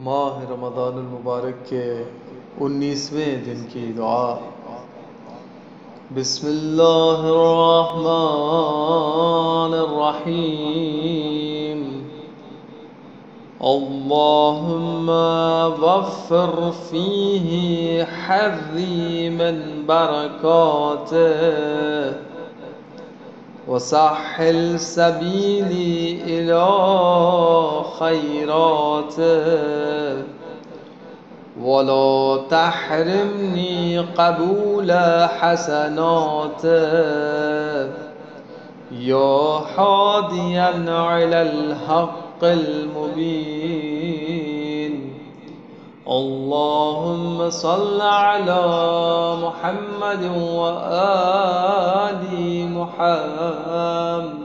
माह रमज़ान मुबारक के उन्नीसवें दिन की दुआ बिस्मिल्लाहिर्रहमानिर्रहीम اللهم وفر فيه حظي من بركاته وسهل سبيلي إلى خيراته ولا تحرمني قبول حسناته يا حاديا على الحق المبين. اللهم صل على محمد وآل محمد.